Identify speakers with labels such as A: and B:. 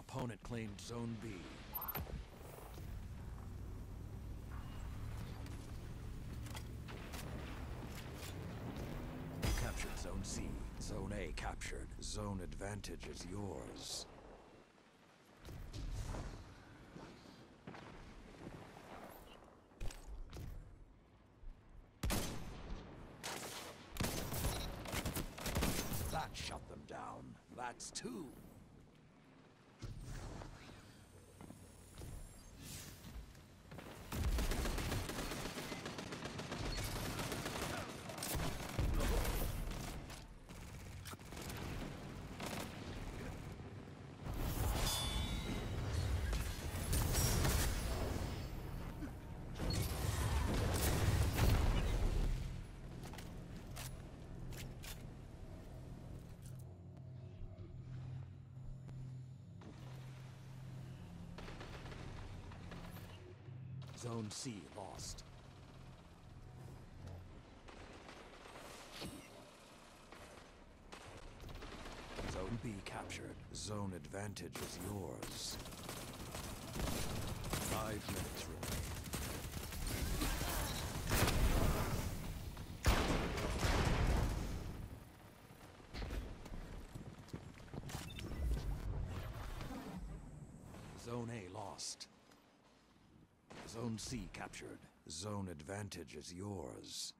A: Opponent claimed Zone B. You captured Zone C. Zone A captured. Zone advantage is yours. That shut them down. That's two. Zone C lost. Zone B captured. Zone advantage is yours. Five minutes remain. Zone A lost. Zone C captured. Zone advantage is yours.